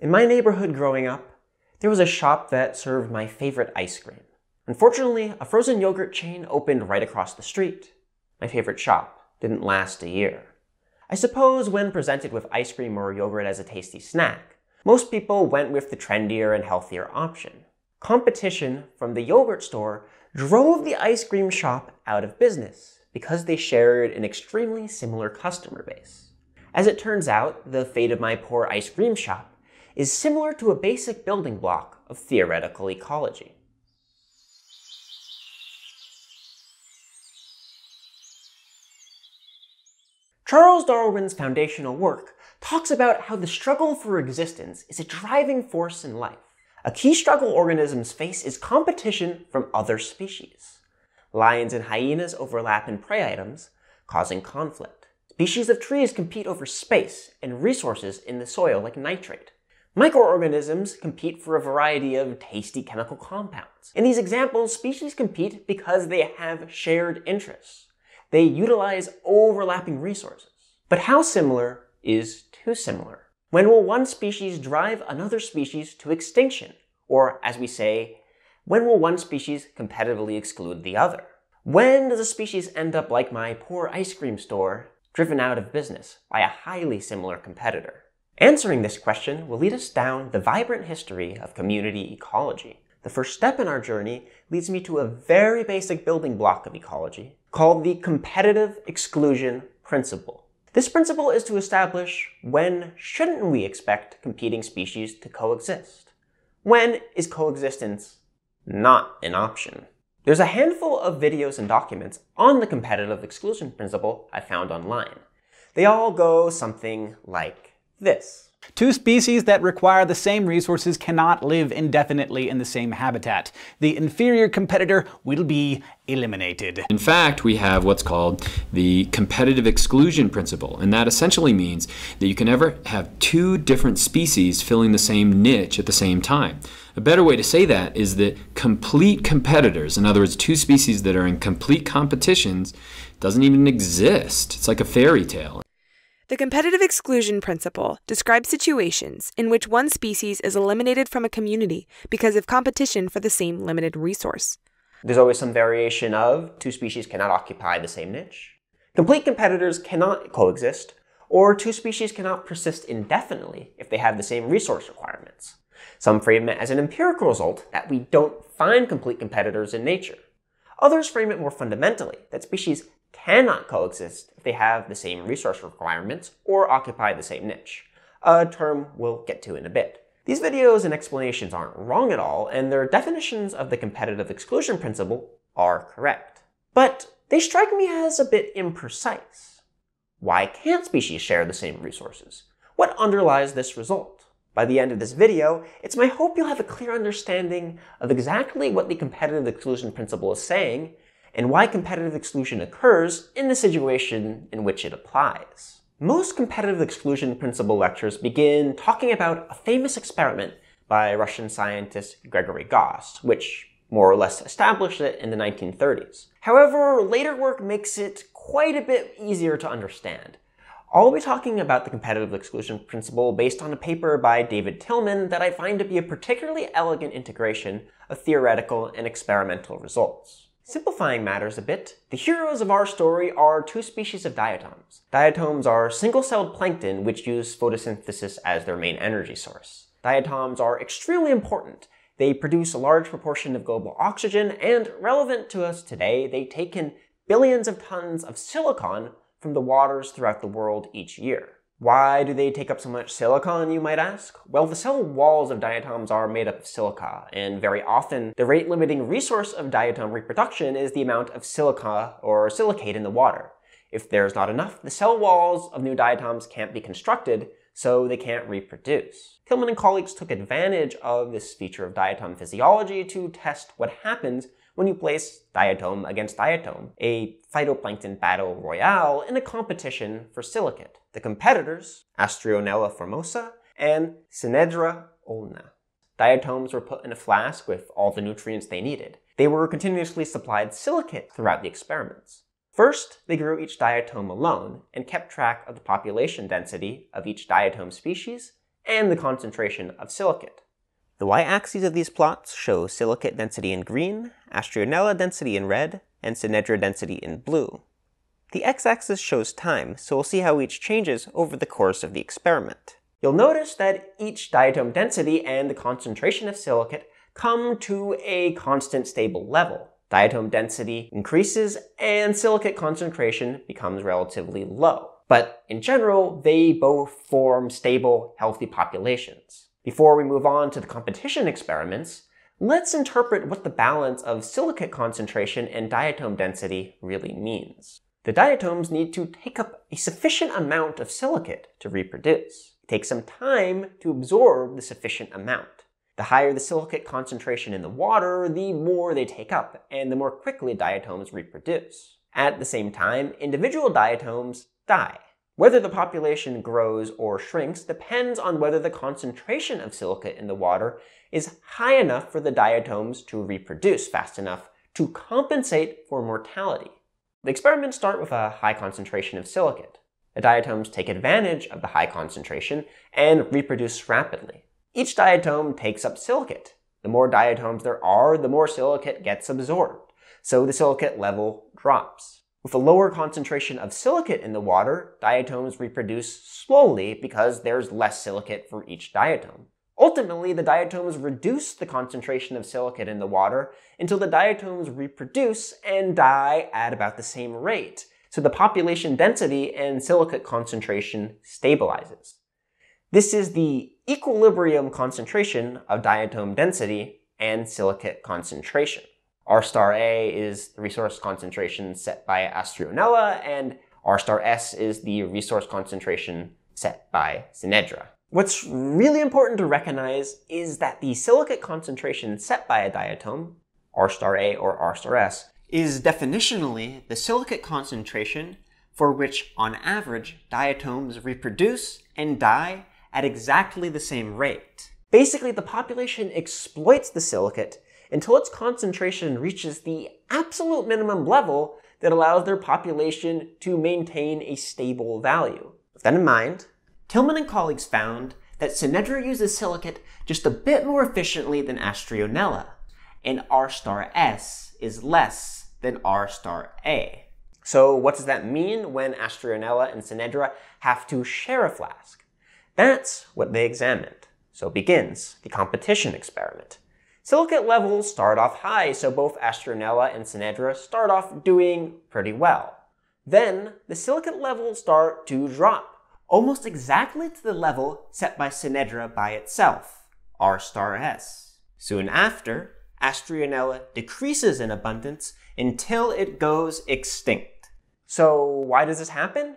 In my neighborhood growing up, there was a shop that served my favorite ice cream. Unfortunately, a frozen yogurt chain opened right across the street. My favorite shop didn't last a year. I suppose when presented with ice cream or yogurt as a tasty snack, most people went with the trendier and healthier option. Competition from the yogurt store drove the ice cream shop out of business because they shared an extremely similar customer base. As it turns out, the fate of my poor ice cream shop is similar to a basic building block of theoretical ecology. Charles Darwin's foundational work talks about how the struggle for existence is a driving force in life. A key struggle organisms face is competition from other species. Lions and hyenas overlap in prey items, causing conflict. Species of trees compete over space and resources in the soil like nitrate. Microorganisms compete for a variety of tasty chemical compounds. In these examples, species compete because they have shared interests. They utilize overlapping resources. But how similar is too similar? When will one species drive another species to extinction? Or, as we say, when will one species competitively exclude the other? When does a species end up like my poor ice cream store, driven out of business by a highly similar competitor? Answering this question will lead us down the vibrant history of community ecology. The first step in our journey leads me to a very basic building block of ecology, called the competitive exclusion principle. This principle is to establish when shouldn't we expect competing species to coexist? When is coexistence not an option? There's a handful of videos and documents on the competitive exclusion principle I found online. They all go something like this. Two species that require the same resources cannot live indefinitely in the same habitat. The inferior competitor will be eliminated. In fact, we have what's called the competitive exclusion principle, and that essentially means that you can never have two different species filling the same niche at the same time. A better way to say that is that complete competitors, in other words, two species that are in complete competitions, doesn't even exist. It's like a fairy tale. The competitive exclusion principle describes situations in which one species is eliminated from a community because of competition for the same limited resource. There's always some variation of two species cannot occupy the same niche. Complete competitors cannot coexist, or two species cannot persist indefinitely if they have the same resource requirements. Some frame it as an empirical result that we don't find complete competitors in nature. Others frame it more fundamentally, that species cannot coexist if they have the same resource requirements or occupy the same niche, a term we'll get to in a bit. These videos and explanations aren't wrong at all, and their definitions of the competitive exclusion principle are correct. But they strike me as a bit imprecise. Why can't species share the same resources? What underlies this result? By the end of this video, it's my hope you'll have a clear understanding of exactly what the competitive exclusion principle is saying and why competitive exclusion occurs in the situation in which it applies. Most competitive exclusion principle lectures begin talking about a famous experiment by Russian scientist Gregory Gause, which more or less established it in the 1930s. However, later work makes it quite a bit easier to understand. I'll be talking about the competitive exclusion principle based on a paper by David Tilman that I find to be a particularly elegant integration of theoretical and experimental results. Simplifying matters a bit, the heroes of our story are two species of diatoms. Diatoms are single-celled plankton which use photosynthesis as their main energy source. Diatoms are extremely important. They produce a large proportion of global oxygen, and relevant to us today, they take in billions of tons of silicon from the waters throughout the world each year. Why do they take up so much silicon, you might ask? Well, the cell walls of diatoms are made up of silica, and very often the rate limiting resource of diatom reproduction is the amount of silica or silicate in the water. If there's not enough, the cell walls of new diatoms can't be constructed, so they can't reproduce. Tilman and colleagues took advantage of this feature of diatom physiology to test what happens when you place diatom against diatom, a phytoplankton battle royale in a competition for silicate. The competitors, Asterionella formosa and Synedra ulna. Diatoms were put in a flask with all the nutrients they needed. They were continuously supplied silicate throughout the experiments. First, they grew each diatom alone and kept track of the population density of each diatom species and the concentration of silicate. The y-axes of these plots show silicate density in green, Asterionella density in red, and Synedra density in blue. The x-axis shows time, so we'll see how each changes over the course of the experiment. You'll notice that each diatom density and the concentration of silicate come to a constant stable level. Diatom density increases and silicate concentration becomes relatively low. But in general, they both form stable, healthy populations. Before we move on to the competition experiments, let's interpret what the balance of silicate concentration and diatom density really means. The diatoms need to take up a sufficient amount of silicate to reproduce. It takes some time to absorb the sufficient amount. The higher the silicate concentration in the water, the more they take up, and the more quickly diatoms reproduce. At the same time, individual diatoms die. Whether the population grows or shrinks depends on whether the concentration of silicate in the water is high enough for the diatoms to reproduce fast enough to compensate for mortality. The experiments start with a high concentration of silicate. The diatoms take advantage of the high concentration and reproduce rapidly. Each diatom takes up silicate. The more diatoms there are, the more silicate gets absorbed, so the silicate level drops. With a lower concentration of silicate in the water, diatoms reproduce slowly because there's less silicate for each diatom. Ultimately, the diatoms reduce the concentration of silicate in the water until the diatoms reproduce and die at about the same rate, so the population density and silicate concentration stabilizes. This is the equilibrium concentration of diatom density and silicate concentration. R star A is the resource concentration set by Asterionella, and R star S is the resource concentration set by Synedra. What's really important to recognize is that the silicate concentration set by a diatom, R star A or R star S, is definitionally the silicate concentration for which, on average, diatoms reproduce and die at exactly the same rate. Basically, the population exploits the silicate until its concentration reaches the absolute minimum level that allows their population to maintain a stable value. With that in mind, Tilman and colleagues found that Synedra uses silicate just a bit more efficiently than Asterionella, and R star S is less than R star A. So what does that mean when Asterionella and Synedra have to share a flask? That's what they examined. So begins the competition experiment. Silicate levels start off high, so both Asterionella and Synedra start off doing pretty well. Then, the silicate levels start to drop, almost exactly to the level set by Synedra by itself, R star S. Soon after, Asterionella decreases in abundance until it goes extinct. So why does this happen?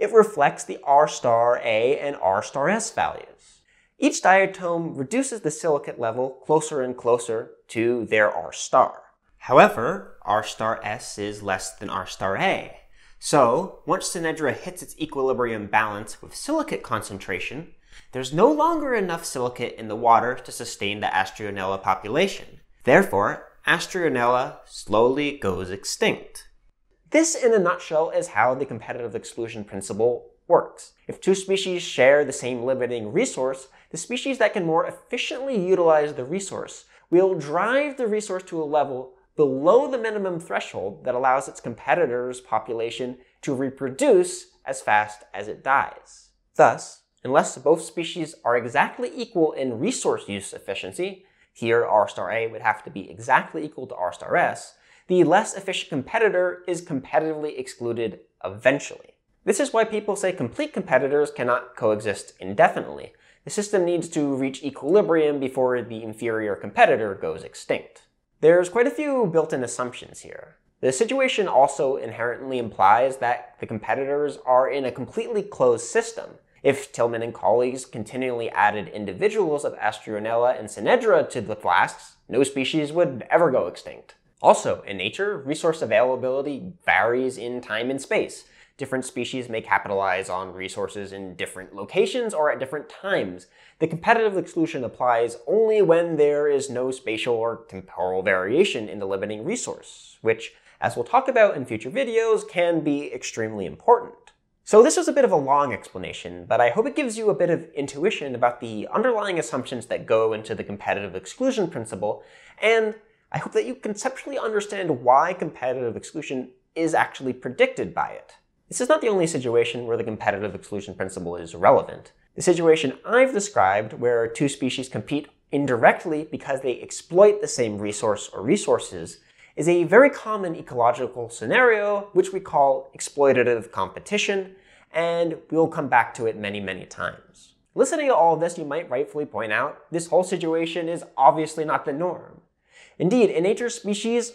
it reflects the R star A and R star S values. Each diatom reduces the silicate level closer and closer to their R star. However, R star S is less than R star A. So, once Synedra hits its equilibrium balance with silicate concentration, there's no longer enough silicate in the water to sustain the Asterionella population. Therefore, Asterionella slowly goes extinct. This, in a nutshell, is how the competitive exclusion principle works. If two species share the same limiting resource, the species that can more efficiently utilize the resource will drive the resource to a level below the minimum threshold that allows its competitor's population to reproduce as fast as it dies. Thus, unless both species are exactly equal in resource use efficiency, here R star A would have to be exactly equal to R star S, the less efficient competitor is competitively excluded eventually. This is why people say complete competitors cannot coexist indefinitely. The system needs to reach equilibrium before the inferior competitor goes extinct. There's quite a few built-in assumptions here. The situation also inherently implies that the competitors are in a completely closed system. If Tilman and colleagues continually added individuals of Asterionella and Synedra to the flasks, no species would ever go extinct. Also, in nature, resource availability varies in time and space. Different species may capitalize on resources in different locations or at different times. The competitive exclusion applies only when there is no spatial or temporal variation in the limiting resource, which, as we'll talk about in future videos, can be extremely important. So this was a bit of a long explanation, but I hope it gives you a bit of intuition about the underlying assumptions that go into the competitive exclusion principle, and I hope that you conceptually understand why competitive exclusion is actually predicted by it. This is not the only situation where the competitive exclusion principle is relevant. The situation I've described, where two species compete indirectly because they exploit the same resource or resources, is a very common ecological scenario which we call exploitative competition, and we'll come back to it many, many times. Listening to all of this, you might rightfully point out this whole situation is obviously not the norm. Indeed, in nature, species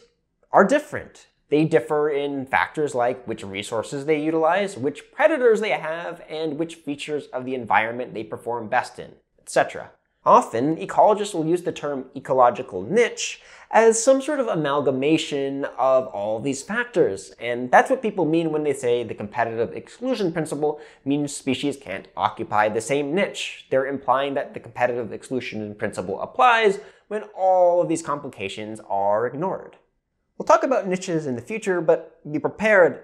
are different. They differ in factors like which resources they utilize, which predators they have, and which features of the environment they perform best in, etc. Often, ecologists will use the term ecological niche as some sort of amalgamation of all these factors. And that's what people mean when they say the competitive exclusion principle means species can't occupy the same niche. They're implying that the competitive exclusion principle applies when all of these complications are ignored. We'll talk about niches in the future, but be prepared,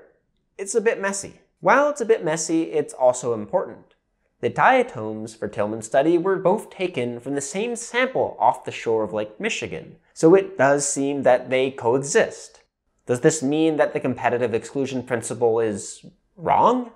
it's a bit messy. While it's a bit messy, it's also important. The diatoms for Tilman's study were both taken from the same sample off the shore of Lake Michigan, so it does seem that they coexist. Does this mean that the competitive exclusion principle is wrong?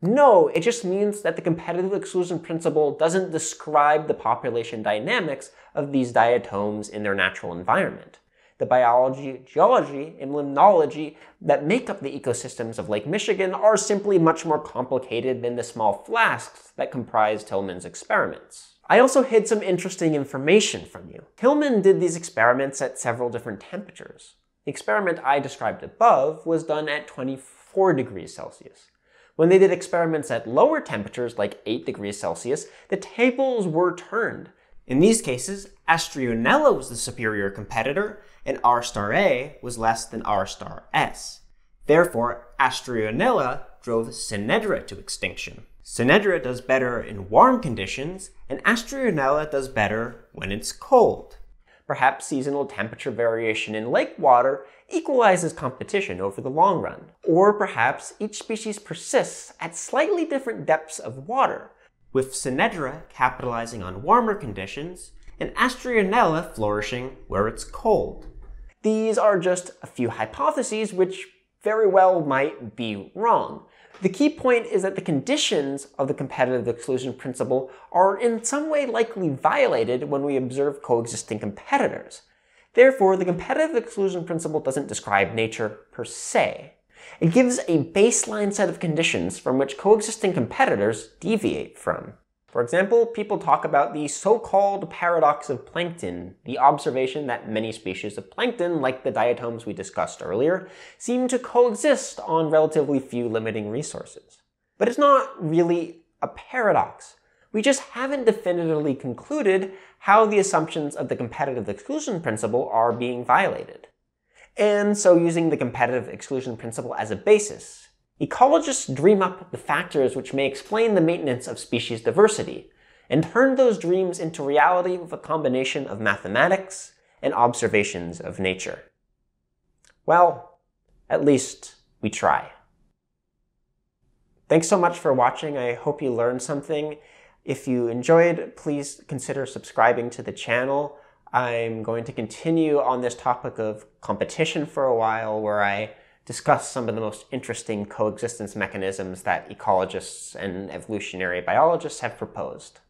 No, it just means that the competitive exclusion principle doesn't describe the population dynamics of these diatoms in their natural environment the biology, geology, and limnology that make up the ecosystems of Lake Michigan are simply much more complicated than the small flasks that comprise Tilman's experiments. I also hid some interesting information from you. Tilman did these experiments at several different temperatures. The experiment I described above was done at 24 degrees Celsius. When they did experiments at lower temperatures, like 8 degrees Celsius, the tables were turned. In these cases, Asterionella was the superior competitor, and R star A was less than R star S. Therefore, Asterionella drove Synedra to extinction. Synedra does better in warm conditions, and Asterionella does better when it's cold. Perhaps seasonal temperature variation in lake water equalizes competition over the long run. Or perhaps each species persists at slightly different depths of water, with Synedra capitalizing on warmer conditions and Asterionella flourishing where it's cold. These are just a few hypotheses which very well might be wrong. The key point is that the conditions of the competitive exclusion principle are in some way likely violated when we observe coexisting competitors. Therefore, the competitive exclusion principle doesn't describe nature per se. It gives a baseline set of conditions from which coexisting competitors deviate from. For example, people talk about the so-called paradox of plankton, the observation that many species of plankton, like the diatoms we discussed earlier, seem to coexist on relatively few limiting resources. But it's not really a paradox. We just haven't definitively concluded how the assumptions of the competitive exclusion principle are being violated. And so using the competitive exclusion principle as a basis, Ecologists dream up the factors which may explain the maintenance of species diversity, and turn those dreams into reality with a combination of mathematics and observations of nature. Well, at least we try. Thanks so much for watching. I hope you learned something. If you enjoyed, please consider subscribing to the channel. I'm going to continue on this topic of competition for a while where I discuss some of the most interesting coexistence mechanisms that ecologists and evolutionary biologists have proposed.